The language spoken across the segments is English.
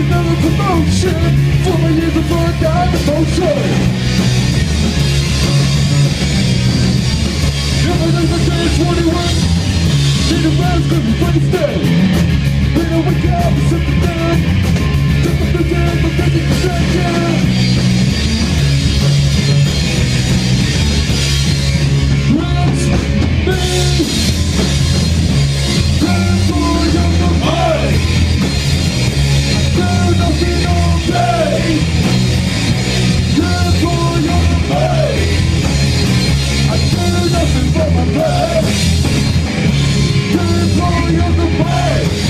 another promotion. Four years before I died of motion. Everything's a day 21 Need a mask cause it's wasted When wake up, I the down Just a vision, but there's a distraction of the day. You way?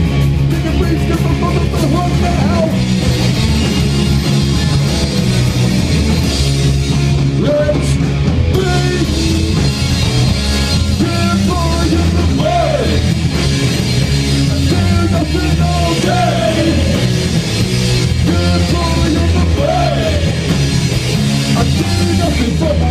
nothing but